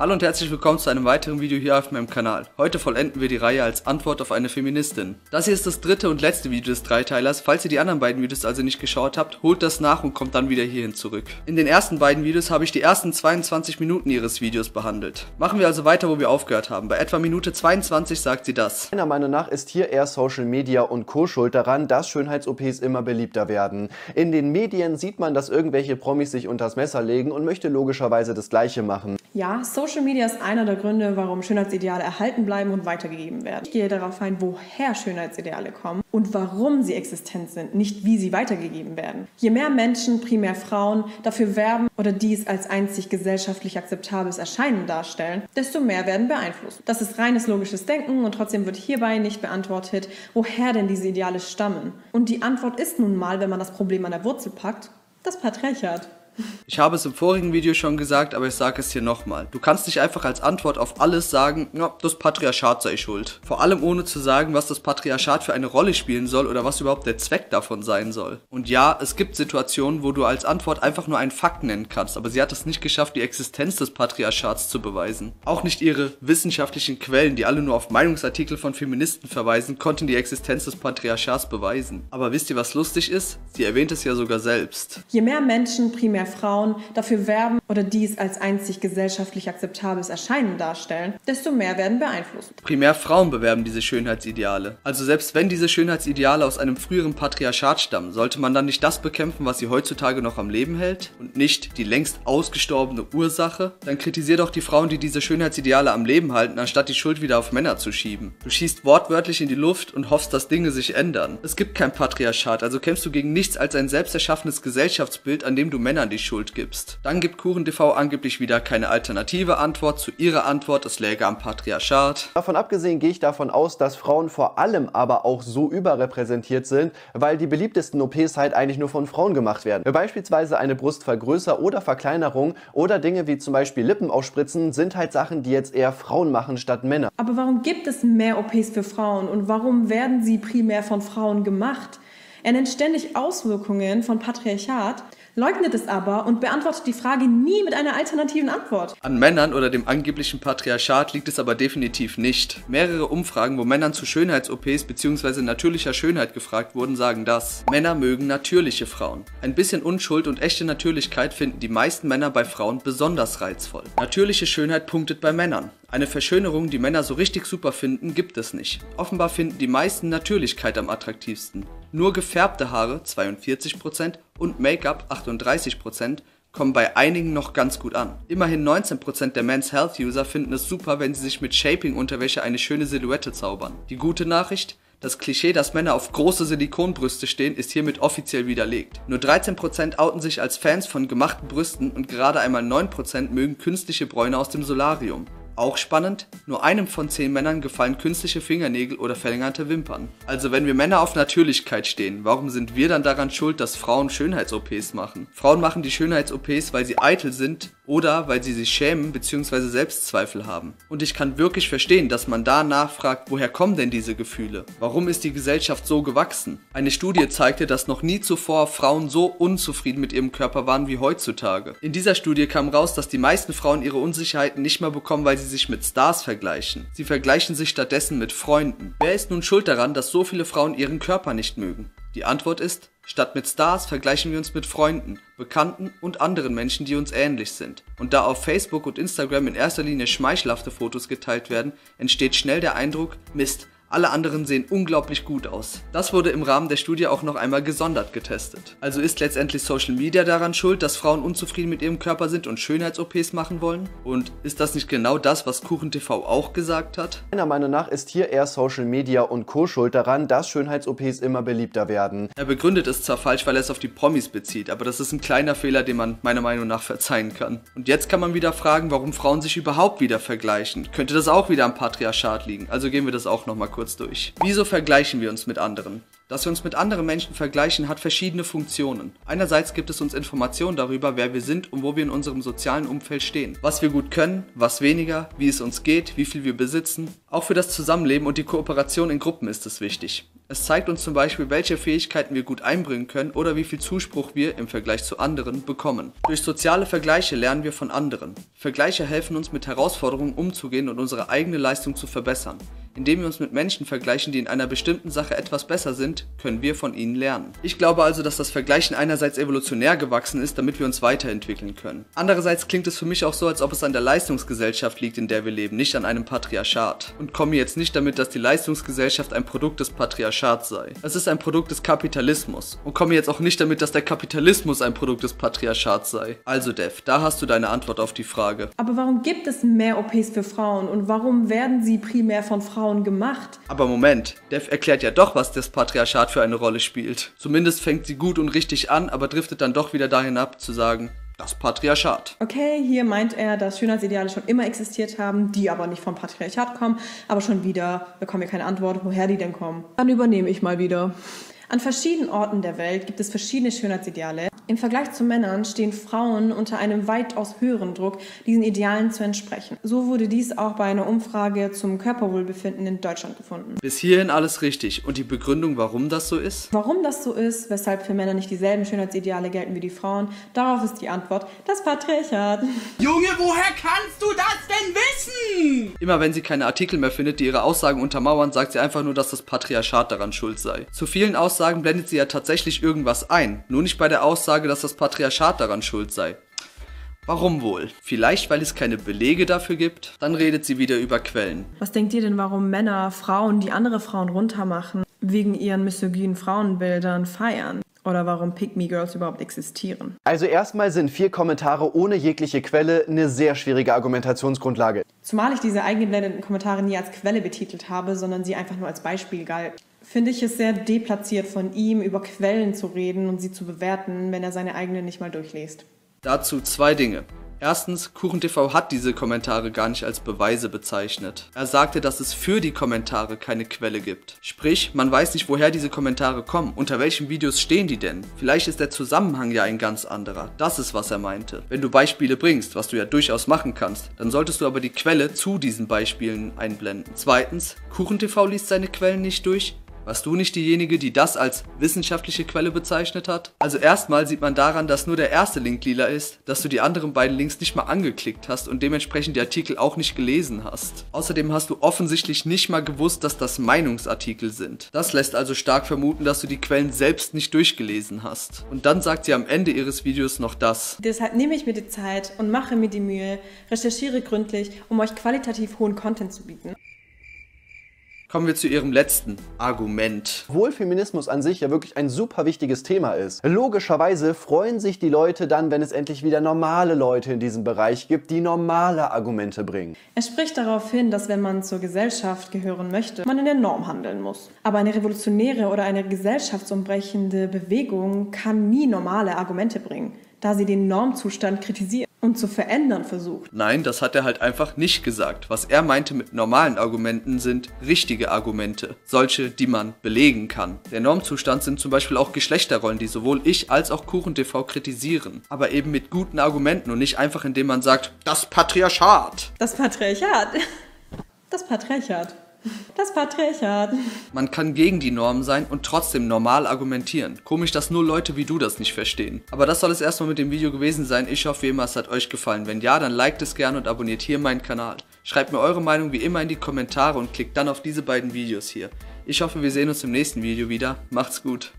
Hallo und herzlich willkommen zu einem weiteren Video hier auf meinem Kanal. Heute vollenden wir die Reihe als Antwort auf eine Feministin. Das hier ist das dritte und letzte Video des Dreiteilers. Falls ihr die anderen beiden Videos also nicht geschaut habt, holt das nach und kommt dann wieder hierhin zurück. In den ersten beiden Videos habe ich die ersten 22 Minuten ihres Videos behandelt. Machen wir also weiter, wo wir aufgehört haben. Bei etwa Minute 22 sagt sie das. Meiner Meinung nach ist hier eher Social Media und Co. schuld daran, dass Schönheits-OPs immer beliebter werden. In den Medien sieht man, dass irgendwelche Promis sich unters Messer legen und möchte logischerweise das Gleiche machen. Ja, Social Media ist einer der Gründe, warum Schönheitsideale erhalten bleiben und weitergegeben werden. Ich gehe darauf ein, woher Schönheitsideale kommen und warum sie existent sind, nicht wie sie weitergegeben werden. Je mehr Menschen, primär Frauen, dafür werben oder dies als einzig gesellschaftlich akzeptables Erscheinen darstellen, desto mehr werden beeinflusst. Das ist reines logisches Denken und trotzdem wird hierbei nicht beantwortet, woher denn diese Ideale stammen. Und die Antwort ist nun mal, wenn man das Problem an der Wurzel packt, das Patriarchat. Ich habe es im vorigen Video schon gesagt, aber ich sage es hier nochmal. Du kannst nicht einfach als Antwort auf alles sagen, ja, das Patriarchat sei schuld. Vor allem ohne zu sagen, was das Patriarchat für eine Rolle spielen soll oder was überhaupt der Zweck davon sein soll. Und ja, es gibt Situationen, wo du als Antwort einfach nur einen Fakt nennen kannst, aber sie hat es nicht geschafft, die Existenz des Patriarchats zu beweisen. Auch nicht ihre wissenschaftlichen Quellen, die alle nur auf Meinungsartikel von Feministen verweisen, konnten die Existenz des Patriarchats beweisen. Aber wisst ihr, was lustig ist? Sie erwähnt es ja sogar selbst. Je mehr Menschen, primär Frauen dafür werben oder dies als einzig gesellschaftlich akzeptables Erscheinen darstellen, desto mehr werden beeinflusst. Primär Frauen bewerben diese Schönheitsideale. Also selbst wenn diese Schönheitsideale aus einem früheren Patriarchat stammen, sollte man dann nicht das bekämpfen, was sie heutzutage noch am Leben hält und nicht die längst ausgestorbene Ursache? Dann kritisier doch die Frauen, die diese Schönheitsideale am Leben halten, anstatt die Schuld wieder auf Männer zu schieben. Du schießt wortwörtlich in die Luft und hoffst, dass Dinge sich ändern. Es gibt kein Patriarchat, also kämpfst du gegen nichts als ein selbst erschaffenes Gesellschaftsbild, an dem du Männern die Schuld gibst. Dann gibt KuchenTV angeblich wieder keine alternative Antwort zu ihrer Antwort, es läge am Patriarchat. Davon abgesehen gehe ich davon aus, dass Frauen vor allem aber auch so überrepräsentiert sind, weil die beliebtesten OPs halt eigentlich nur von Frauen gemacht werden. Beispielsweise eine Brustvergrößer- oder Verkleinerung oder Dinge wie zum Beispiel Lippen aufspritzen sind halt Sachen, die jetzt eher Frauen machen statt Männer. Aber warum gibt es mehr OPs für Frauen und warum werden sie primär von Frauen gemacht? Er nennt ständig Auswirkungen von Patriarchat, leugnet es aber und beantwortet die Frage nie mit einer alternativen Antwort. An Männern oder dem angeblichen Patriarchat liegt es aber definitiv nicht. Mehrere Umfragen, wo Männern zu Schönheits-OPs bzw. natürlicher Schönheit gefragt wurden, sagen das. Männer mögen natürliche Frauen. Ein bisschen Unschuld und echte Natürlichkeit finden die meisten Männer bei Frauen besonders reizvoll. Natürliche Schönheit punktet bei Männern. Eine Verschönerung, die Männer so richtig super finden, gibt es nicht. Offenbar finden die meisten Natürlichkeit am attraktivsten. Nur gefärbte Haare 42% und Make-up 38% kommen bei einigen noch ganz gut an. Immerhin 19% der Men's Health User finden es super, wenn sie sich mit Shaping-Unterwäsche eine schöne Silhouette zaubern. Die gute Nachricht? Das Klischee, dass Männer auf große Silikonbrüste stehen, ist hiermit offiziell widerlegt. Nur 13% outen sich als Fans von gemachten Brüsten und gerade einmal 9% mögen künstliche Bräune aus dem Solarium. Auch spannend, nur einem von zehn Männern gefallen künstliche Fingernägel oder verlängerte Wimpern. Also wenn wir Männer auf Natürlichkeit stehen, warum sind wir dann daran schuld, dass Frauen Schönheits-OPs machen? Frauen machen die Schönheits-OPs, weil sie eitel sind oder weil sie sich schämen bzw. Selbstzweifel haben. Und ich kann wirklich verstehen, dass man da nachfragt, woher kommen denn diese Gefühle? Warum ist die Gesellschaft so gewachsen? Eine Studie zeigte, dass noch nie zuvor Frauen so unzufrieden mit ihrem Körper waren wie heutzutage. In dieser Studie kam raus, dass die meisten Frauen ihre Unsicherheiten nicht mehr bekommen, weil sie sich mit Stars vergleichen. Sie vergleichen sich stattdessen mit Freunden. Wer ist nun schuld daran, dass so viele Frauen ihren Körper nicht mögen? Die Antwort ist, statt mit Stars vergleichen wir uns mit Freunden, Bekannten und anderen Menschen, die uns ähnlich sind. Und da auf Facebook und Instagram in erster Linie schmeichelhafte Fotos geteilt werden, entsteht schnell der Eindruck, Mist, alle anderen sehen unglaublich gut aus. Das wurde im Rahmen der Studie auch noch einmal gesondert getestet. Also ist letztendlich Social Media daran schuld, dass Frauen unzufrieden mit ihrem Körper sind und Schönheits-OPs machen wollen? Und ist das nicht genau das, was KuchenTV auch gesagt hat? Meiner Meinung nach ist hier eher Social Media und Co. schuld daran, dass Schönheits-OPs immer beliebter werden. Er begründet es zwar falsch, weil er es auf die Promis bezieht, aber das ist ein kleiner Fehler, den man meiner Meinung nach verzeihen kann. Und jetzt kann man wieder fragen, warum Frauen sich überhaupt wieder vergleichen. Könnte das auch wieder am Patriarchat liegen? Also gehen wir das auch nochmal kurz kurz durch. Wieso vergleichen wir uns mit anderen? Dass wir uns mit anderen Menschen vergleichen, hat verschiedene Funktionen. Einerseits gibt es uns Informationen darüber, wer wir sind und wo wir in unserem sozialen Umfeld stehen. Was wir gut können, was weniger, wie es uns geht, wie viel wir besitzen. Auch für das Zusammenleben und die Kooperation in Gruppen ist es wichtig. Es zeigt uns zum Beispiel, welche Fähigkeiten wir gut einbringen können oder wie viel Zuspruch wir im Vergleich zu anderen bekommen. Durch soziale Vergleiche lernen wir von anderen. Vergleiche helfen uns mit Herausforderungen umzugehen und unsere eigene Leistung zu verbessern. Indem wir uns mit Menschen vergleichen, die in einer bestimmten Sache etwas besser sind, können wir von ihnen lernen. Ich glaube also, dass das Vergleichen einerseits evolutionär gewachsen ist, damit wir uns weiterentwickeln können. Andererseits klingt es für mich auch so, als ob es an der Leistungsgesellschaft liegt, in der wir leben, nicht an einem Patriarchat. Und komme jetzt nicht damit, dass die Leistungsgesellschaft ein Produkt des Patriarchats sei. Es ist ein Produkt des Kapitalismus. Und komme jetzt auch nicht damit, dass der Kapitalismus ein Produkt des Patriarchats sei. Also Dev, da hast du deine Antwort auf die Frage. Aber warum gibt es mehr OPs für Frauen und warum werden sie primär von Frauen Frauen gemacht. Aber Moment, Dev erklärt ja doch, was das Patriarchat für eine Rolle spielt. Zumindest fängt sie gut und richtig an, aber driftet dann doch wieder dahin ab, zu sagen, das Patriarchat. Okay, hier meint er, dass Schönheitsideale schon immer existiert haben, die aber nicht vom Patriarchat kommen. Aber schon wieder bekommen wir keine Antwort, woher die denn kommen. Dann übernehme ich mal wieder. An verschiedenen Orten der Welt gibt es verschiedene Schönheitsideale. Im Vergleich zu Männern stehen Frauen unter einem weitaus höheren Druck, diesen Idealen zu entsprechen. So wurde dies auch bei einer Umfrage zum Körperwohlbefinden in Deutschland gefunden. Bis hierhin alles richtig. Und die Begründung, warum das so ist? Warum das so ist, weshalb für Männer nicht dieselben Schönheitsideale gelten wie die Frauen, darauf ist die Antwort das Patriarchat. Junge, woher kannst du das denn wissen? Immer wenn sie keine Artikel mehr findet, die ihre Aussagen untermauern, sagt sie einfach nur, dass das Patriarchat daran schuld sei. Zu vielen Aussagen Aussagen blendet sie ja tatsächlich irgendwas ein, nur nicht bei der Aussage, dass das Patriarchat daran schuld sei. Warum wohl? Vielleicht, weil es keine Belege dafür gibt? Dann redet sie wieder über Quellen. Was denkt ihr denn, warum Männer Frauen, die andere Frauen runtermachen, wegen ihren misogynen Frauenbildern feiern? Oder warum Me Girls überhaupt existieren? Also erstmal sind vier Kommentare ohne jegliche Quelle eine sehr schwierige Argumentationsgrundlage. Zumal ich diese eingeblendeten Kommentare nie als Quelle betitelt habe, sondern sie einfach nur als Beispiel galt finde ich es sehr deplatziert von ihm, über Quellen zu reden und sie zu bewerten, wenn er seine eigenen nicht mal durchliest. Dazu zwei Dinge. Erstens, KuchenTV hat diese Kommentare gar nicht als Beweise bezeichnet. Er sagte, dass es für die Kommentare keine Quelle gibt. Sprich, man weiß nicht, woher diese Kommentare kommen. Unter welchen Videos stehen die denn? Vielleicht ist der Zusammenhang ja ein ganz anderer. Das ist, was er meinte. Wenn du Beispiele bringst, was du ja durchaus machen kannst, dann solltest du aber die Quelle zu diesen Beispielen einblenden. Zweitens, KuchenTV liest seine Quellen nicht durch, warst du nicht diejenige, die das als wissenschaftliche Quelle bezeichnet hat? Also erstmal sieht man daran, dass nur der erste Link lila ist, dass du die anderen beiden Links nicht mal angeklickt hast und dementsprechend die Artikel auch nicht gelesen hast. Außerdem hast du offensichtlich nicht mal gewusst, dass das Meinungsartikel sind. Das lässt also stark vermuten, dass du die Quellen selbst nicht durchgelesen hast. Und dann sagt sie am Ende ihres Videos noch das. Deshalb nehme ich mir die Zeit und mache mir die Mühe, recherchiere gründlich, um euch qualitativ hohen Content zu bieten. Kommen wir zu ihrem letzten Argument. Obwohl Feminismus an sich ja wirklich ein super wichtiges Thema ist. Logischerweise freuen sich die Leute dann, wenn es endlich wieder normale Leute in diesem Bereich gibt, die normale Argumente bringen. Er spricht darauf hin, dass wenn man zur Gesellschaft gehören möchte, man in der Norm handeln muss. Aber eine revolutionäre oder eine gesellschaftsumbrechende Bewegung kann nie normale Argumente bringen, da sie den Normzustand kritisiert und zu verändern versucht. Nein, das hat er halt einfach nicht gesagt. Was er meinte mit normalen Argumenten sind richtige Argumente. Solche, die man belegen kann. Der Normzustand sind zum Beispiel auch Geschlechterrollen, die sowohl ich als auch KuchenTV kritisieren. Aber eben mit guten Argumenten und nicht einfach indem man sagt, das Patriarchat. Das Patriarchat. Das Patriarchat. Das Patriarchat. Man kann gegen die Norm sein und trotzdem normal argumentieren. Komisch, dass nur Leute wie du das nicht verstehen. Aber das soll es erstmal mit dem Video gewesen sein. Ich hoffe wie immer, es hat euch gefallen. Wenn ja, dann liked es gerne und abonniert hier meinen Kanal. Schreibt mir eure Meinung wie immer in die Kommentare und klickt dann auf diese beiden Videos hier. Ich hoffe, wir sehen uns im nächsten Video wieder. Macht's gut.